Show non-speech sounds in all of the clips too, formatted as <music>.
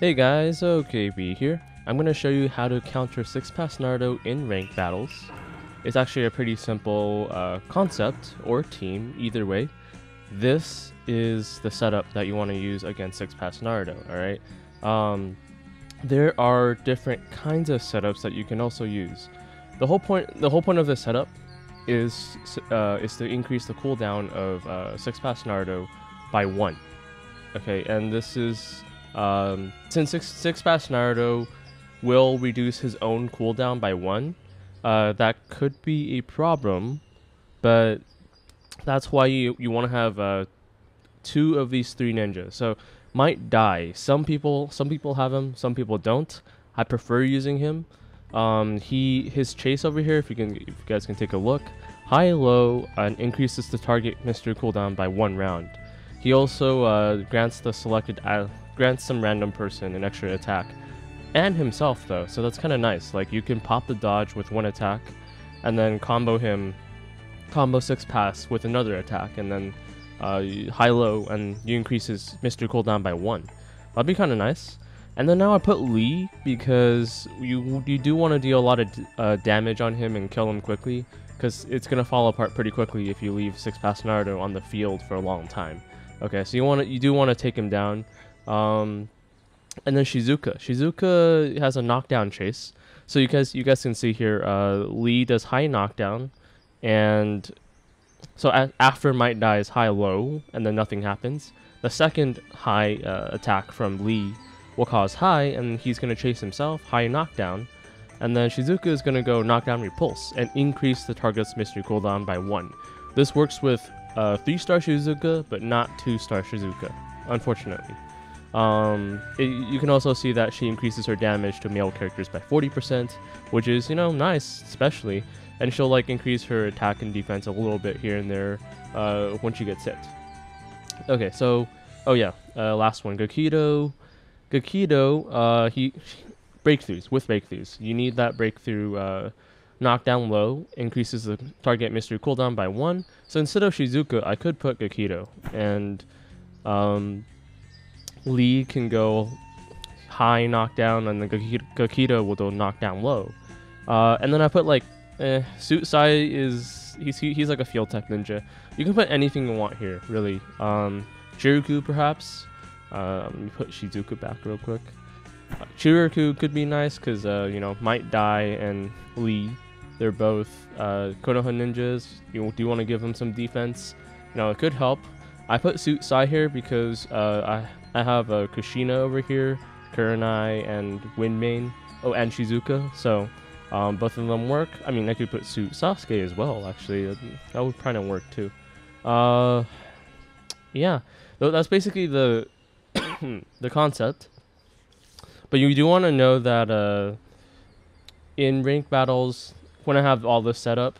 Hey guys, OKB here. I'm going to show you how to counter Six Paths Naruto in ranked battles. It's actually a pretty simple uh, concept, or team, either way. This is the setup that you want to use against Six Paths Naruto, alright? Um, there are different kinds of setups that you can also use. The whole point, the whole point of this setup is uh, is to increase the cooldown of uh, Six Paths Naruto by 1. Okay, and this is um, since six, six paths Naruto will reduce his own cooldown by one, uh, that could be a problem, but that's why you, you want to have uh, two of these three ninjas. So Might Dai. Some people some people have him, some people don't. I prefer using him. Um, he his chase over here, if you can if you guys can take a look, high low and increases the target mystery cooldown by one round. He also uh, grants the selected grants some random person an extra attack. And himself, though, so that's kind of nice. Like, you can pop the dodge with one attack, and then combo him, combo Six Paths with another attack, and then uh, high low, and you increase his Mr. cooldown by 1. That'd be kind of nice. And then now I put Lee because you you do want to deal a lot of uh, damage on him and kill him quickly because it's gonna fall apart pretty quickly if you leave six paths Naruto on the field for a long time. Okay, so you want you do want to take him down. Um, and then Shizuka. Shizuka has a knockdown chase. So you guys you guys can see here, uh, Lee does high knockdown, and so after Might Dai's high low, and then nothing happens. The second high uh, attack from Lee will cause high, and he's gonna chase himself high knockdown, and then Shizuka is gonna go knockdown repulse and increase the target's mystery cooldown by one. This works with uh, three star Shizuka, but not two star Shizuka, unfortunately. Um, it, you can also see that she increases her damage to male characters by 40%, which is, you know, nice, especially. And she'll, like, increase her attack and defense a little bit here and there uh, when she gets hit. Okay, so, oh yeah, uh, last one, Gakido. Gakido, uh, he, breakthroughs, with breakthroughs. You need that breakthrough, uh, knockdown low, increases the target mystery cooldown by one. So instead of Shizuka, I could put Gakido, and, um, Lee can go high knockdown, and the Gakido will go knockdown low. Uh, and then I put like, eh, Suit Sai is he's he's like a field tech ninja. You can put anything you want here, really. Um, Chiriku perhaps. Let me put Shizuka back real quick. Uh, Chiriku could be nice because uh, you know Might Dai and Lee, they're both uh, Konoha ninjas. You do want to give them some defense. You know it could help. I put Suit Sai here because uh, I I have a uh, Kushina over here, Kurenai, and Windmane. Oh, and Shizuka. So um, both of them work. I mean, I could put Suit Sasuke as well. Actually, that would kind of work too. Uh, yeah, that's basically the <coughs> the concept. But you do want to know that uh, in ranked battles, when I have all this set up,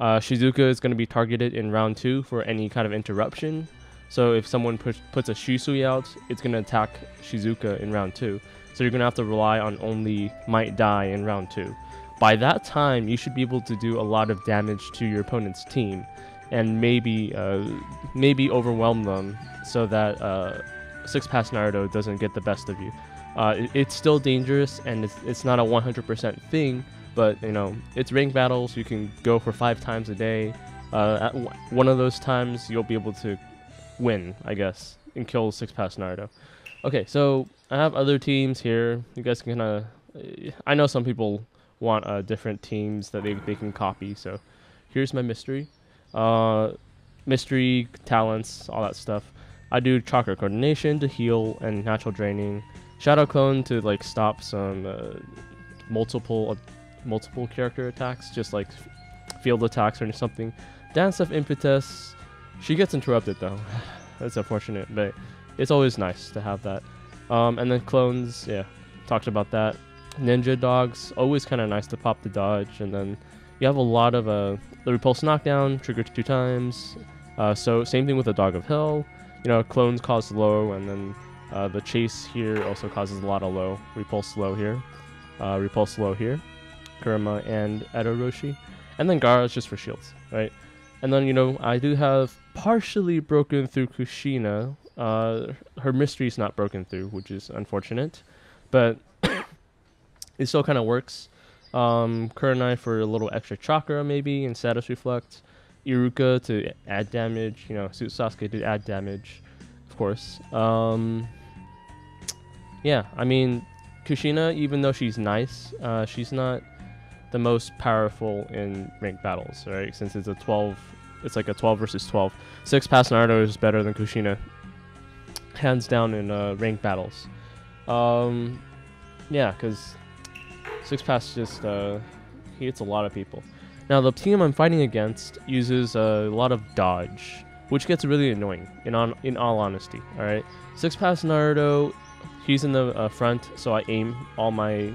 uh, Shizuka is going to be targeted in round two for any kind of interruption. So if someone push, puts a Shisui out, it's going to attack Shizuka in round 2. So you're going to have to rely on only Might Dai in round 2. By that time, you should be able to do a lot of damage to your opponent's team and maybe uh, maybe overwhelm them so that uh, Six Paths Naruto doesn't get the best of you. Uh, it, it's still dangerous and it's, it's not a 100% thing, but you know, it's ranked battles, you can go for 5 times a day. Uh, at one of those times, you'll be able to win, I guess, and kill six paths Naruto. Okay, so I have other teams here. You guys can kind of. I know some people want uh, different teams that they, they can copy. So here's my mystery. Uh, mystery, talents, all that stuff. I do chakra coordination to heal and natural draining. Shadow clone to like stop some uh, multiple multiple character attacks, just like field attacks or something. Dance of impetus she gets interrupted though. <sighs> That's unfortunate, but it's always nice to have that. Um, and then clones, yeah, talked about that. Ninja dogs, always kind of nice to pop the dodge, and then you have a lot of uh, the repulse knockdown, trigger two times. Uh, so same thing with the dog of hell. You know, clones cause low, and then uh, the chase here also causes a lot of low. Repulse low here, uh, repulse low here, Kurama and Edo Roshi, and then Gaara is just for shields, right? And then you know I do have partially broken through Kushina Uh, her mystery's not broken through, which is unfortunate, but <coughs> it still kind of works. Um, Kurenai for a little extra chakra maybe and status reflect. Iruka to add damage. You know, Suit Sasuke to add damage, of course. Um, yeah, I mean, Kushina, even though she's nice, uh, she's not the most powerful in ranked battles, right? Since it's a 12, it's like a 12 versus 12. Six Paths Naruto is better than Kushina, hands down in uh, ranked battles. Um, yeah, because six paths just uh, he hits a lot of people. Now the team I'm fighting against uses a lot of dodge, which gets really annoying. In on in all honesty, all right. Six Paths Naruto, he's in the uh, front, so I aim all my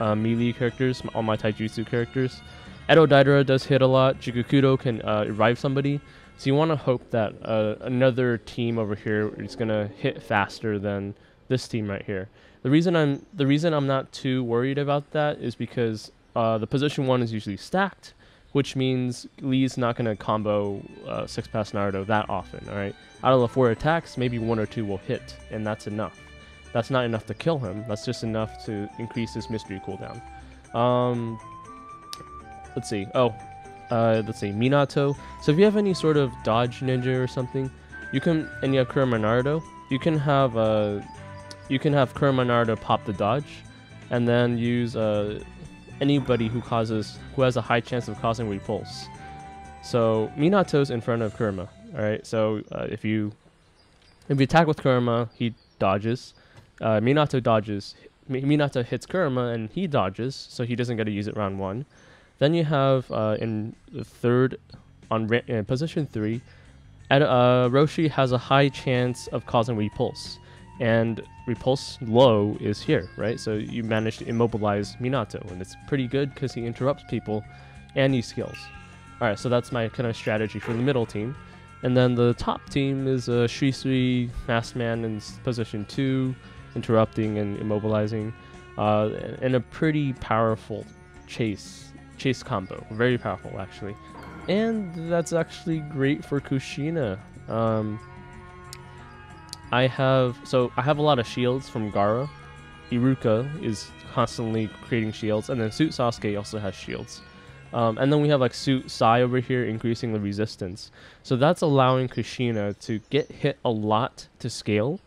uh, melee characters, all my taijutsu characters. Edo Deidara does hit a lot. Jigokudo can uh, revive somebody. So you want to hope that uh, another team over here is gonna hit faster than this team right here. The reason I'm the reason I'm not too worried about that is because uh, the position one is usually stacked, which means Lee's not gonna combo uh, six paths Naruto that often. All right, out of the four attacks, maybe one or two will hit, and that's enough. That's not enough to kill him. That's just enough to increase his mystery cooldown. Um, let's see. Oh, uh, let's see. Minato. So if you have any sort of dodge ninja or something, you can, and you have Kurama you can have uh, you can have Kurama pop the dodge, and then use uh, anybody who causes who has a high chance of causing repulse. So Minato's in front of Kurama. All right. So uh, if you if you attack with Kurama, he dodges uh, Minato dodges. Minato hits Kurama and he dodges, so he doesn't get to use it round one. Then you have uh, in the third, on ra- position three, at, uh, Roshi has a high chance of causing repulse, and repulse low is here, right? So you manage to immobilize Minato, and it's pretty good because he interrupts people, and he skills. All right, so that's my kind of strategy for the middle team. And then the top team is uh, Shisui, Masked Man in position two, interrupting and immobilizing, uh, and a pretty powerful chase chase combo. Very powerful, actually. And that's actually great for Kushina. Um, I have so I have a lot of shields from Gaara. Iruka is constantly creating shields, and then Suit Sasuke also has shields. Um, and then we have like Suit Sai over here increasing the resistance. So that's allowing Kushina to get hit a lot to scale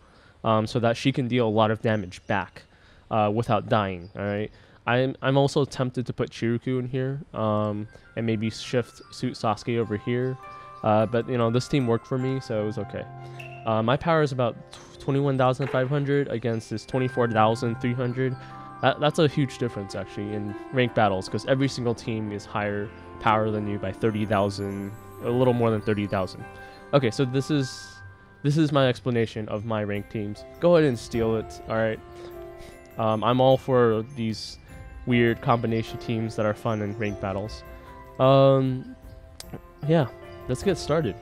um, so that she can deal a lot of damage back uh, without dying. All right. I'm I'm also tempted to put Chiriku in here um, and maybe shift Suit Sasuke over here. Uh, but you know this team worked for me, so it was okay. Uh, my power is about 21,500 against this 24,300. That, that's a huge difference actually in ranked battles because every single team is higher power than you by 30,000, a little more than 30,000. Okay, so this is this is my explanation of my ranked teams. Go ahead and steal it, alright? Um, I'm all for these weird combination teams that are fun in ranked battles. Um, yeah, let's get started.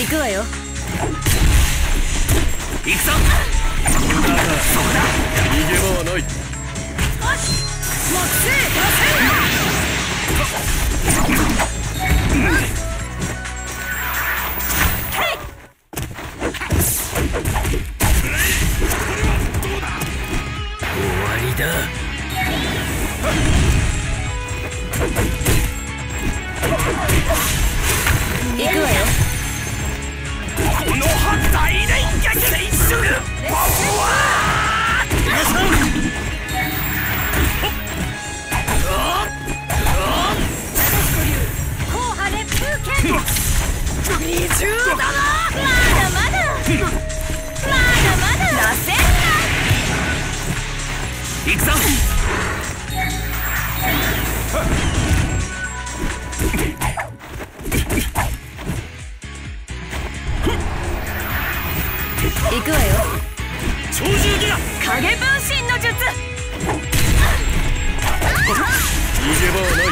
行くわよ。行くぞ。そこだ逃げ場はない。木星終行くわよ。超獣ギア影分身の術。逃げ場はない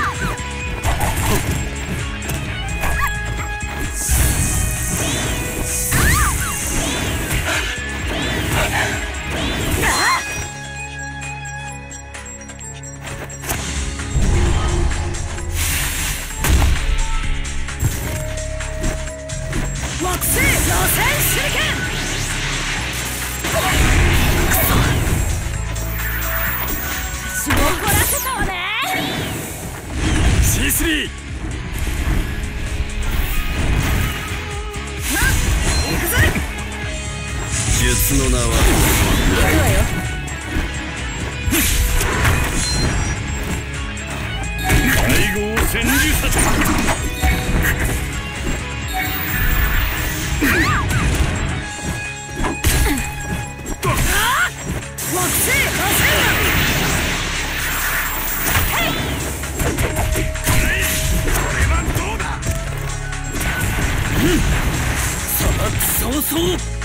D3 術の名は。行くわよ走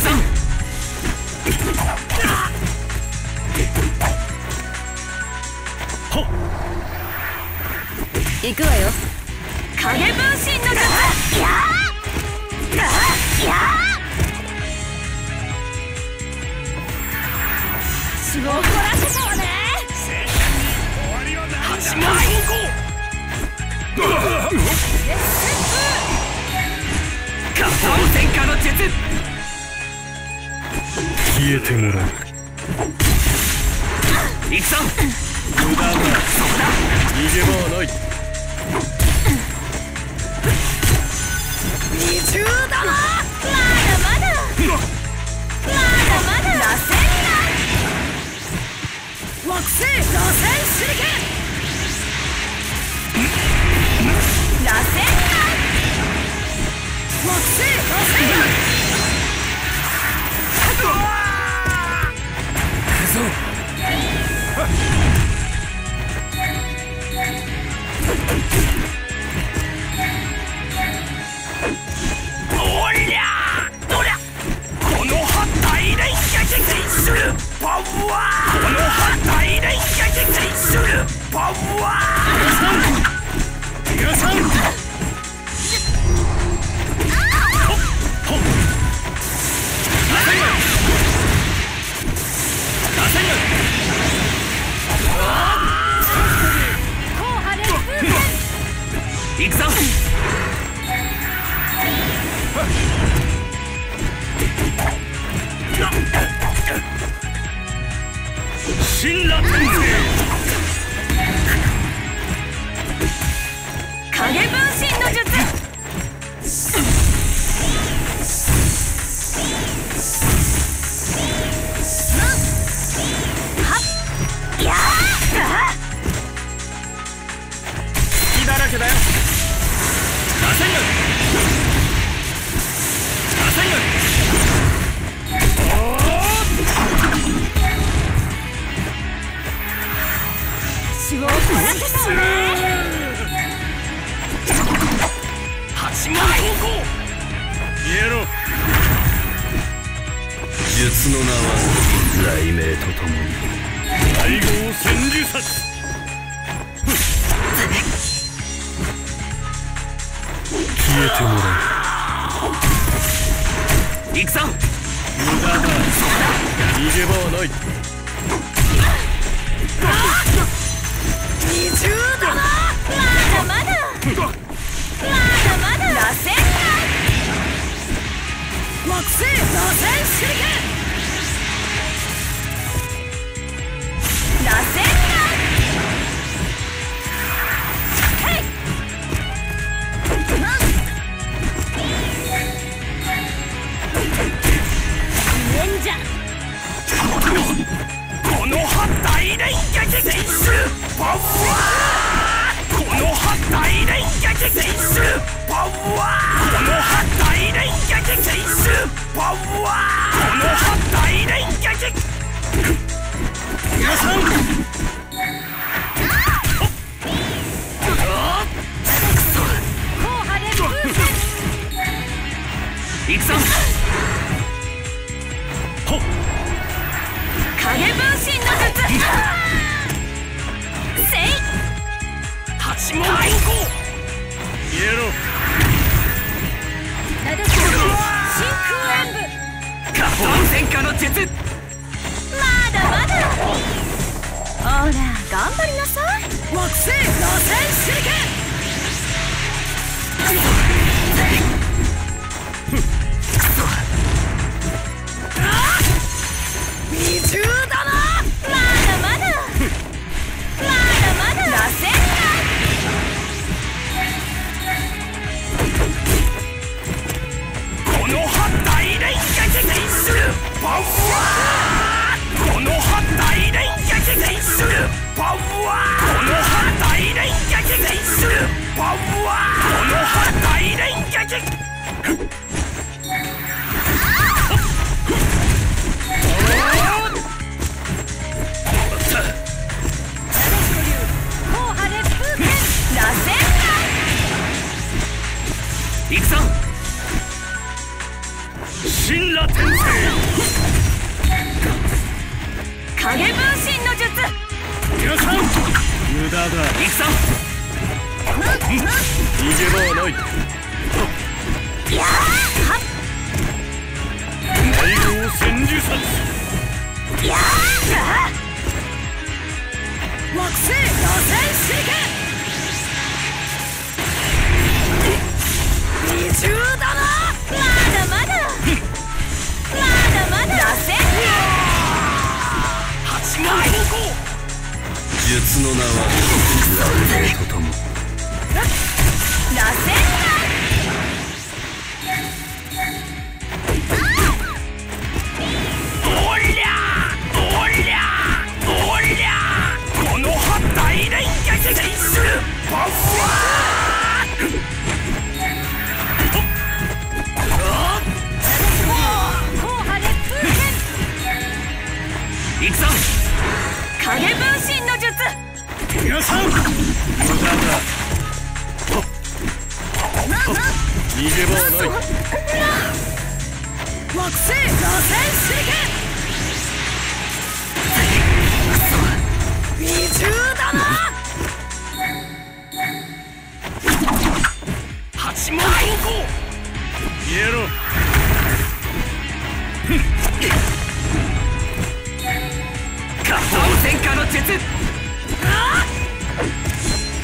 行くぞほっ行くわよ影分身の術やーやーやー絞らせたわね八幡走行ガトー戦火の術 消えてもらう。行くぞ無駄だ。そこだ逃げ場はない。二重だまだまだ。まだまだ。螺旋だ。惑星螺旋手裏剣螺旋だ惑星螺旋お皆さん皆さん行くぞ。新ラッピングともに大号戦時殺消えてもらう行くぞ。無駄だ逃げ場はない二重だまだまだまだまだ螺旋木星螺旋手裏剣パワーこの葉大連撃戦士パワーこの葉大連撃戦士パワーこの葉大連撃行くぞ。神羅転生影分身の術。皆さん。無駄だ。行くぞ逃げ場はないいやーは。っ大号千里殺いやー惑星螺旋手裏剣二重だなまだまだまだまだ螺旋術の名は。雷鳴ととも螺旋八門転校イエロ下方戦火の術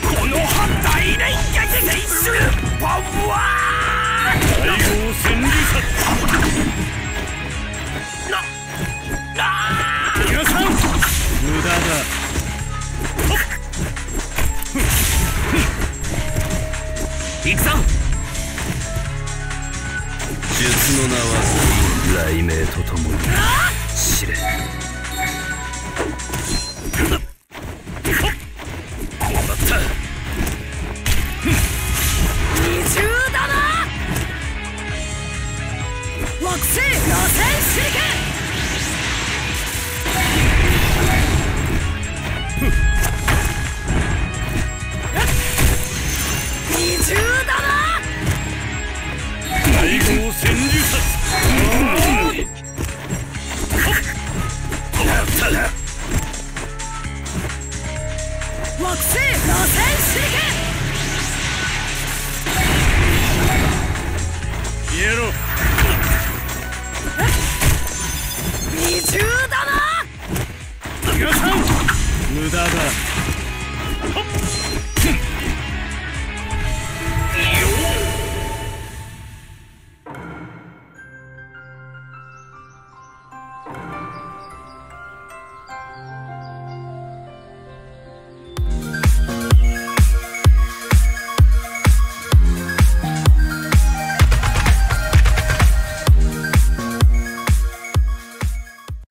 この葉大連撃戦士パワー大号千里殺皆さん無駄だ行くぞ。術の名は雷鳴とともに知れ。